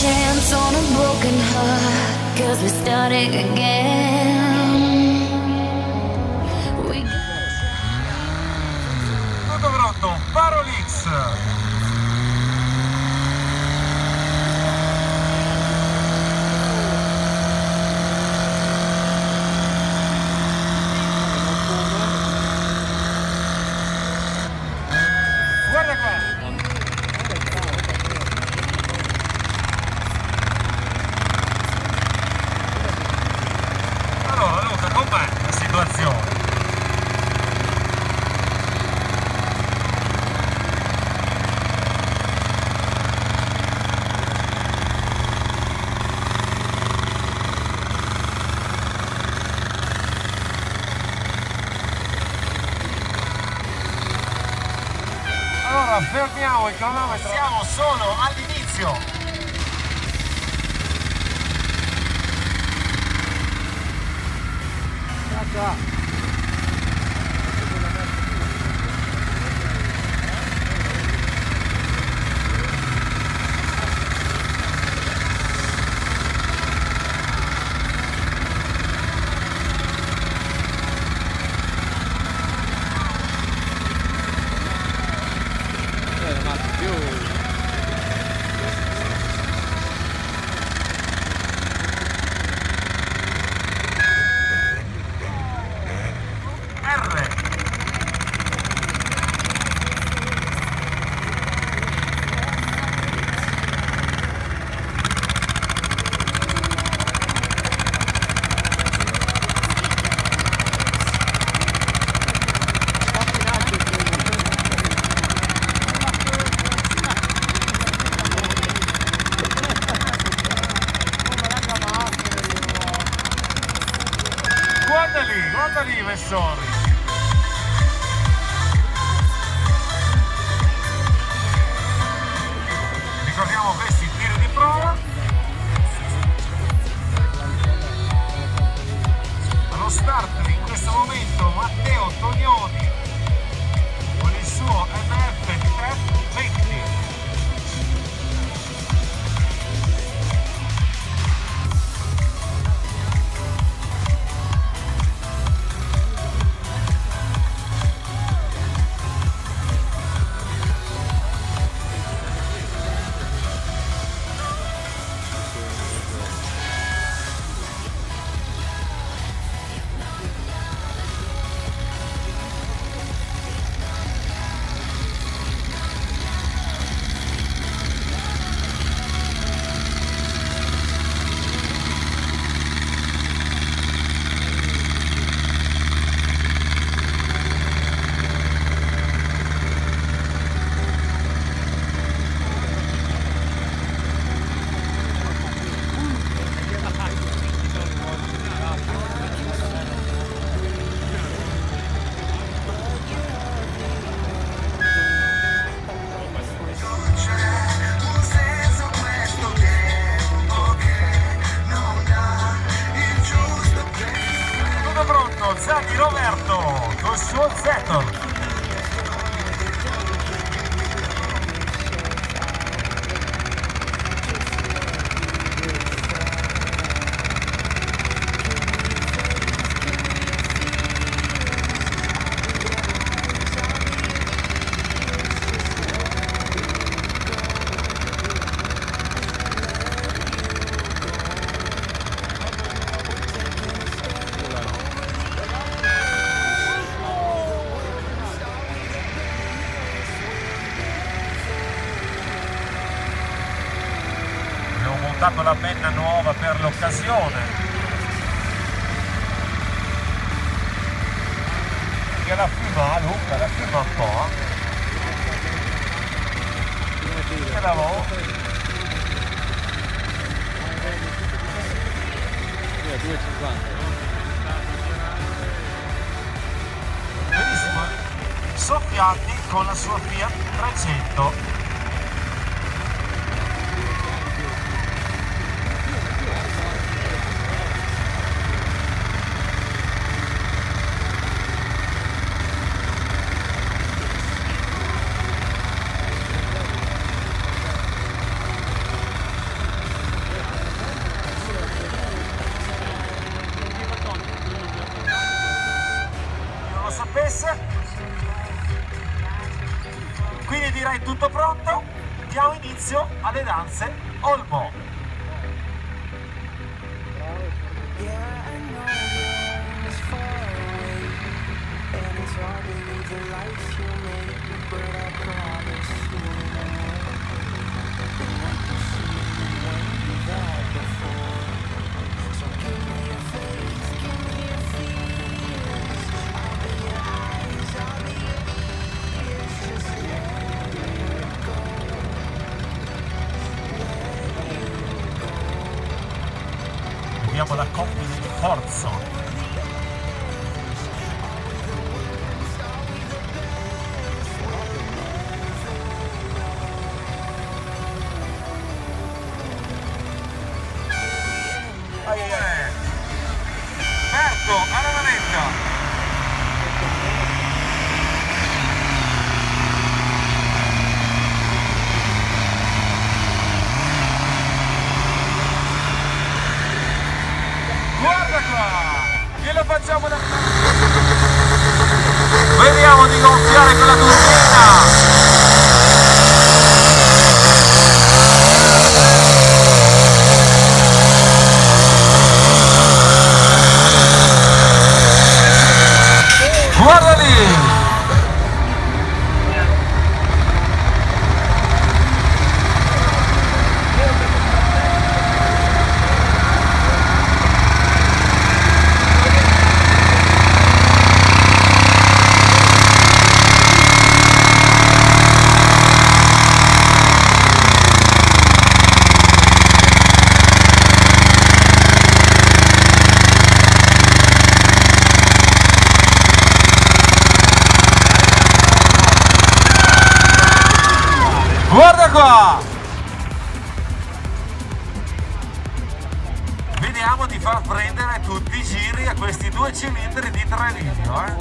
chance on a broken heart, cause we're starting again. We Tutto pronto, Parolix. Guarda qua. Allora Luca, com'è la situazione? Allora fermiamo il cronometro. Siamo solo all'inizio. you. Lì, guarda lì Zaghi Roberto col suo Zetor. Montato la penna nuova per l'occasione. Che la firma, Luca, la firma un po'. eh. Che lavoro. Benissimo. Soffiati con la sua Fiat 300. Direi tutto pronto, diamo inizio alle danze Olmo. Yeah, Vediamo la coppia di Forzo. Glielo facciamo da... Vediamo di gonfiare quella turbina! Vediamo di far prendere tutti i giri a questi due cilindri di Treviglio, eh?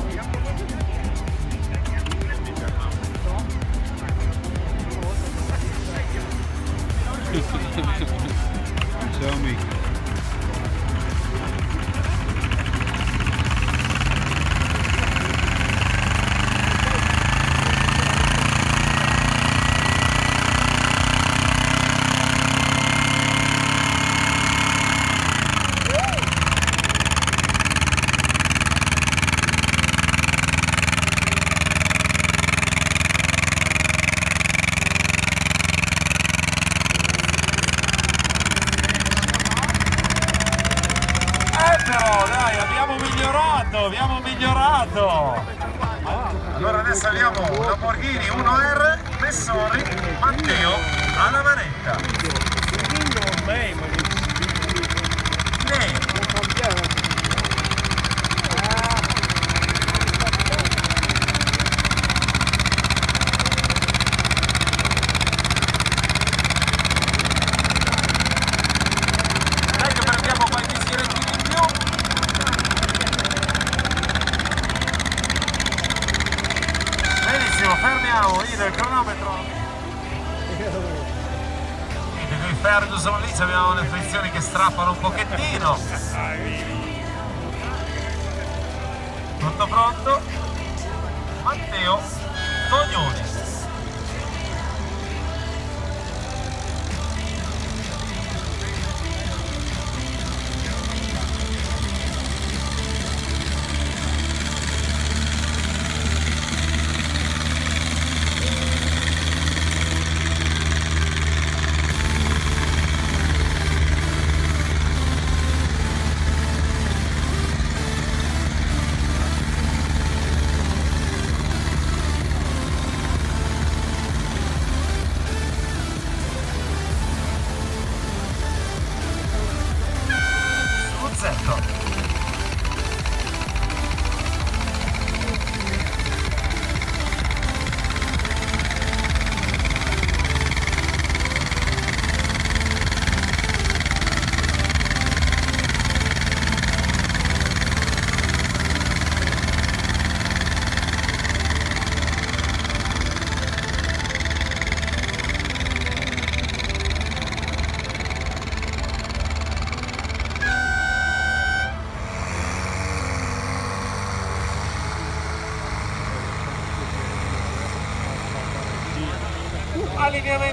Ciao amico. Lamborghini 1R, Messori, Matteo alla manetta. Tutto pronto? Matteo Tognoni.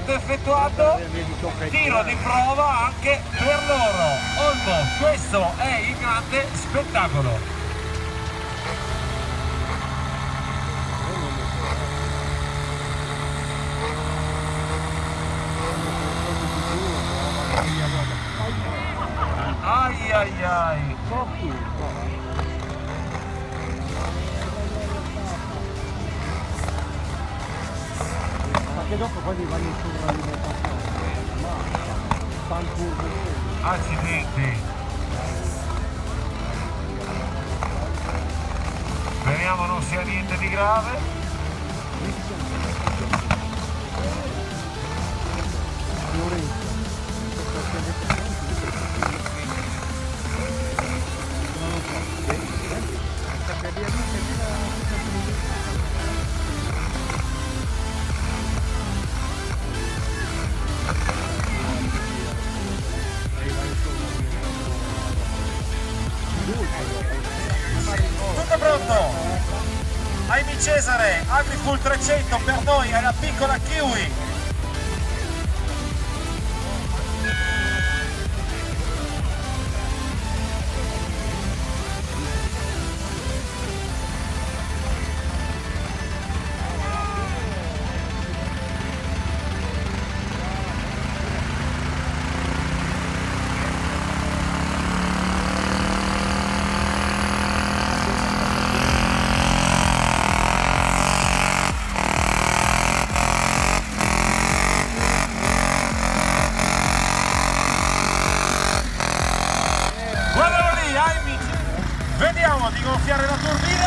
Allineamento effettuato? Tiro di prova anche per loro. Olmo questo è il grande spettacolo. Ai ai ai Perché dopo poi li vanno su una alimentazione. Ma curvo. accidenti speriamo non sia niente di grave Agrifull 300 per noi è la piccola kiwi gonfiare la turbina.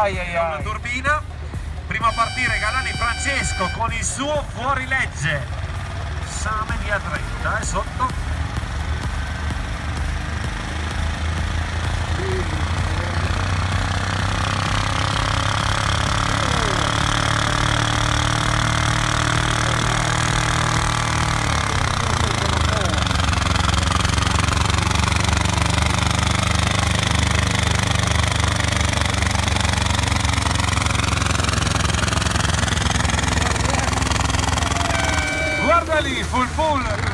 Ai ai ai. Una turbina. Prima a partire Galani Francesco con il suo fuorilegge. Same via 30 è sotto. Full full.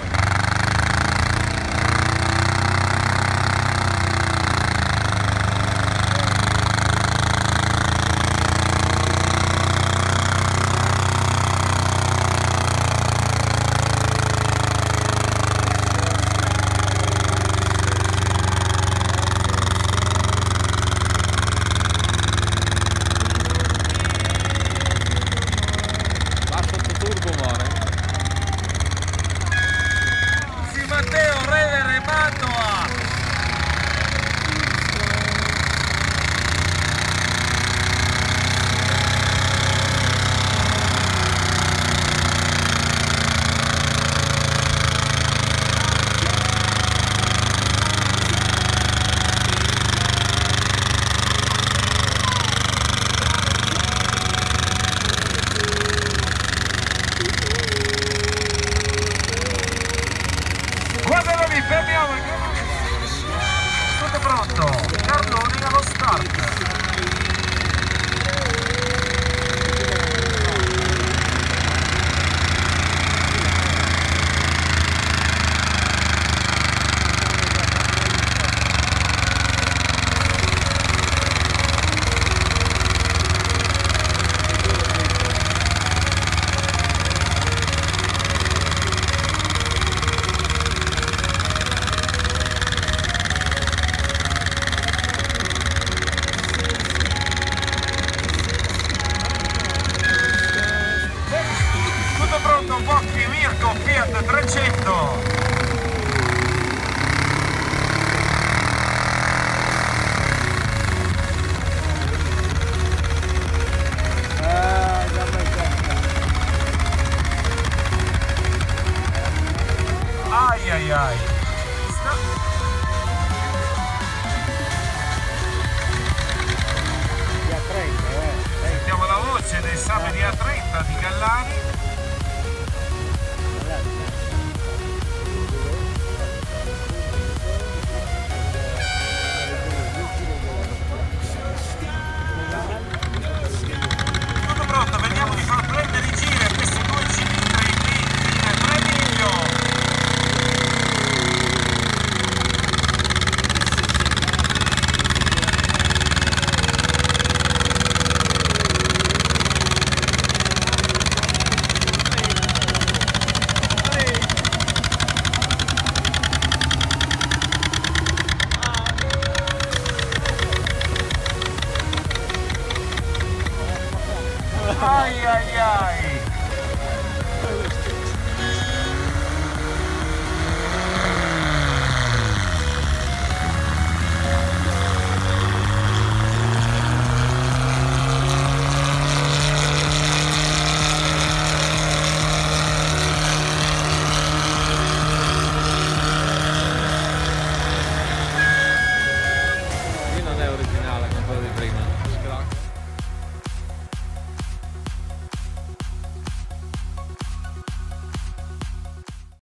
Ai